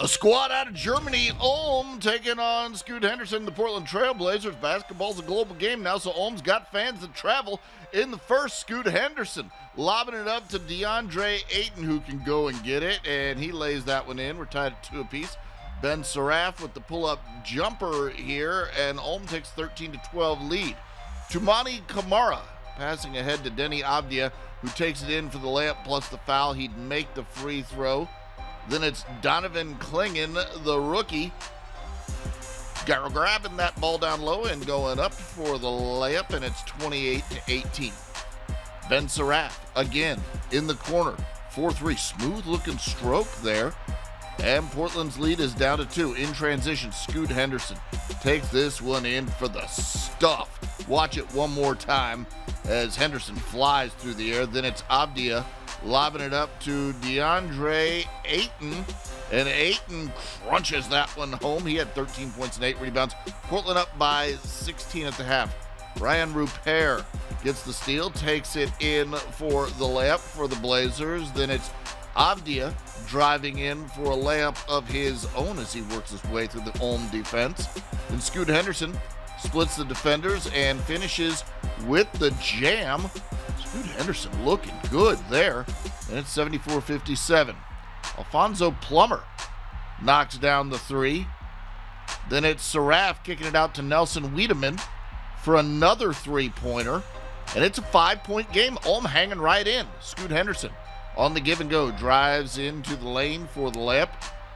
A squad out of Germany, Ulm, taking on Scoot Henderson, the Portland Trailblazers. Basketball's a global game now, so Ulm's got fans that travel. In the first, Scoot Henderson lobbing it up to DeAndre Ayton, who can go and get it, and he lays that one in. We're tied at two apiece. Ben Saraf with the pull-up jumper here, and Ulm takes 13 to 12 lead. Toumani Camara passing ahead to Deni Avdija, who takes it in for the layup plus the foul. He'd make the free throw. Then it's Donovan Clingan, the rookie, grabbing that ball down low and going up for the layup, and it's 28 to 18. Ben Saraf again in the corner, 4 3. Smooth looking stroke there. And Portland's lead is down to two. In transition, Scoot Henderson takes this one in for the stuff. Watch it one more time as Henderson flies through the air. Then it's Avdija lobbing it up to DeAndre Ayton. And Ayton crunches that one home. He had 13 points and eight rebounds. Portland up by 16 at the half. Rayan Rupert gets the steal, takes it in for the layup for the Blazers. Then it's Avdija driving in for a layup of his own as he works his way through the Ulm defense. Then Scoot Henderson splits the defenders and finishes with the jam. Scoot Henderson looking good there. And it's 74 57. Alfonso Plummer knocks down the three. Then it's Saraf kicking it out to Nelson Weidemann for another three pointer. And it's a five point game. Ulm hanging right in. Scoot Henderson on the give and go drives into the lane for the layup.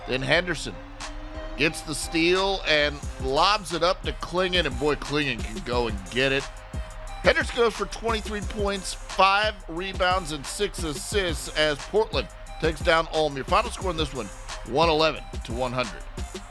Then Henderson gets the steal and lobs it up to Clingan. And boy, Clingan can go and get it. Henderson goes for 23 points, five rebounds, and six assists as Portland takes down Ulm. Your final score in this one 111 to 100.